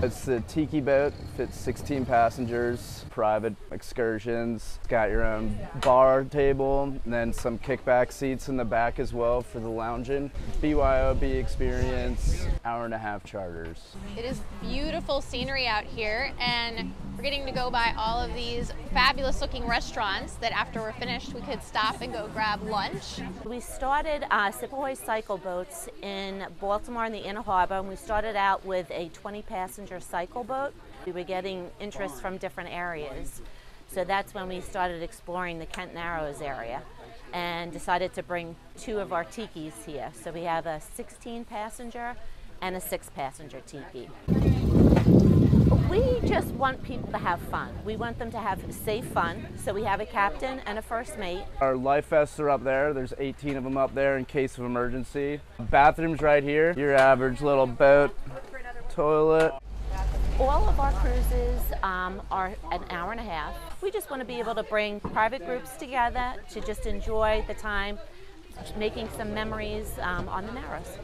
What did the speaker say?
It's the Tiki boat, fits 16 passengers, private excursions. Got your own bar table, and then some kickback seats in the back as well for the lounging. BYOB experience, hour and a half charters. It is beautiful scenery out here, and we're getting to go by all of these fabulous looking restaurants that after we're finished, we could stop and go grab lunch. We started uh, cycle boats in Baltimore in the Inner Harbor, and we started out with a 20 passenger cycle boat. We were getting interest from different areas. So that's when we started exploring the Kent Narrows area and decided to bring two of our tikis here. So we have a 16 passenger and a six passenger tiki. We just want people to have fun. We want them to have safe fun. So we have a captain and a first mate. Our life vests are up there. There's 18 of them up there in case of emergency. Bathrooms right here. Your average little boat, toilet. All of our cruises um, are an hour and a half. We just want to be able to bring private groups together to just enjoy the time, making some memories um, on the Narrows.